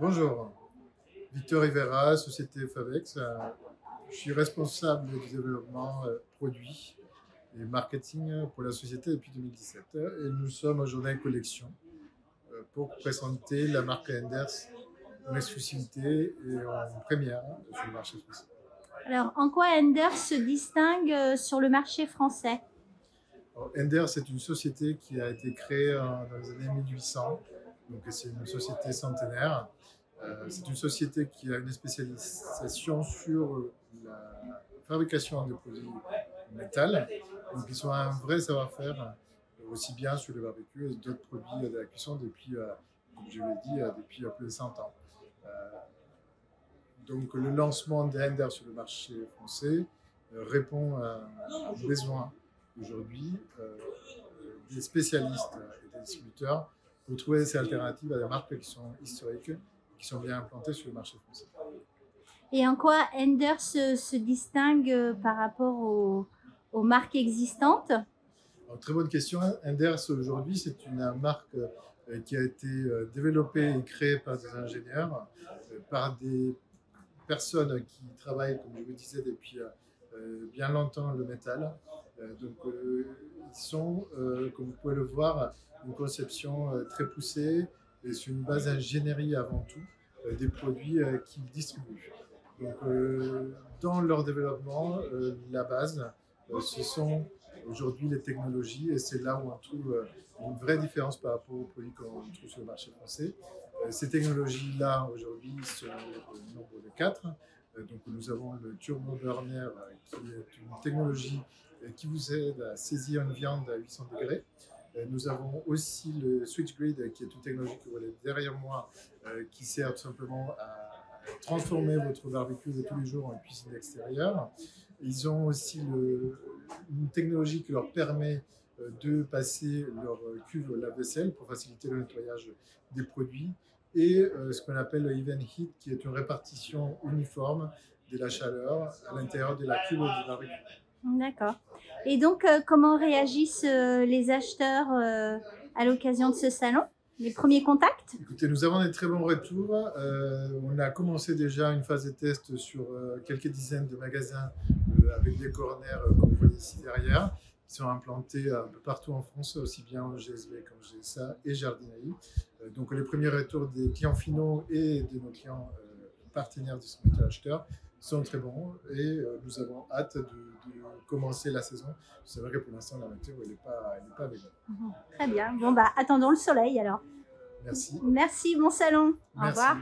Bonjour, Victor Rivera, Société Favex. Euh, je suis responsable du développement euh, produit et marketing pour la société depuis 2017. Et nous sommes aujourd'hui en collection euh, pour présenter la marque Enders en exclusivité et en première sur le marché français. Alors, en quoi Enders se distingue sur le marché français? Enders est une société qui a été créée dans les années 1800 donc c'est une société centenaire. Euh, c'est une société qui a une spécialisation sur la fabrication de produits métal. Donc ils ont un vrai savoir-faire aussi bien sur le barbecue et d'autres produits de la cuisson depuis, euh, comme je l'ai dit, euh, depuis plus de 100 ans. donc le lancement d'Ender sur le marché français répond à un besoin aujourd'hui des spécialistes et des distributeurs pour trouver ces alternatives à des marques qui sont historiques, qui sont bien implantées sur le marché français. Et en quoi Ender se, distingue euh, par rapport aux, marques existantes? Très bonne question. Enders aujourd'hui, c'est une marque euh, qui a été euh, développée et créée par des ingénieurs, par des personnes qui travaillent, comme je vous disais, depuis bien longtemps le métal. Donc, ils sont, comme vous pouvez le voir, une conception euh, très poussée et sur une base d'ingénierie avant tout euh, des produits euh, qu'ils distribuent. Donc, dans leur développement, la base, ce sont aujourd'hui les technologies et c'est là où on trouve une vraie différence par rapport aux produits qu'on trouve sur le marché français. Ces technologies-là, aujourd'hui, sont au nombre de quatre. Donc, nous avons le Turbo Burner, qui est une technologie qui vous aide à saisir une viande à 800 degrés. Euh, nous avons aussi le Switch Grid, qui est une technologie que vous voyez derrière moi, euh, qui sert tout simplement à transformer votre barbecue de tous les jours en cuisine extérieure. Ils ont aussi une technologie qui leur permet euh, de passer leur cuve lave-vaisselle pour faciliter le nettoyage des produits et ce qu'on appelle le Even Heat, qui est une répartition uniforme de la chaleur à l'intérieur de la cuve du barbecue. D'accord. Et donc, euh, comment réagissent euh, les acheteurs euh, à l'occasion de ce salon Les premiers contacts? Écoutez, nous avons des très bons retours. on a commencé déjà une phase de test sur quelques dizaines de magasins avec des corners, comme vous voyez ici derrière, qui sont implantés un peu partout en France, aussi bien en GSB qu'en GSA et jardinerie. donc, les premiers retours des clients finaux et de nos clients partenaires distributeurs acheteurs sont très bons et nous avons hâte de commencer la saison. C'est vrai que pour l'instant, la nature, elle n'est pas, pas avec nous. Mhm. Très bien. Bon, bah, attendons le soleil alors. Merci. Merci, bon salon. Au revoir.